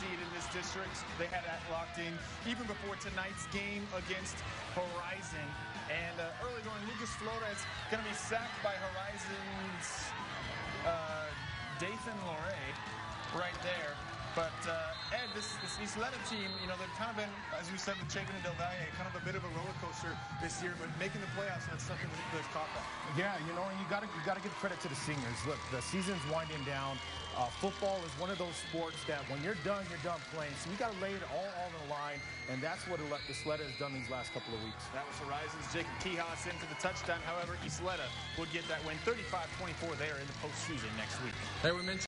seed in this district. They had that locked in even before tonight's game against Horizon. And uh, early going, Lucas Flores going to be sacked by Horizon's uh, Dathan Loray right there. But uh, Ed, this, this Ysleta team, you know, they've kind of been, as we said with Chapin and Del Valle, kind of a bit of a roller coaster this year, but making the playoffs, that's something they've caught that. Yeah, you know, and you got to you got to give credit to the seniors. Look, the season's winding down. Uh, football is one of those sports that when you're done, you're done playing. So you got to lay it all on the line, and that's what Ysleta has done these last couple of weeks. That was Horizons. Jacob Quijas into the touchdown. However, Ysleta would get that win 35-24 there in the postseason next week. Hey, we mentioned